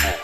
Oh.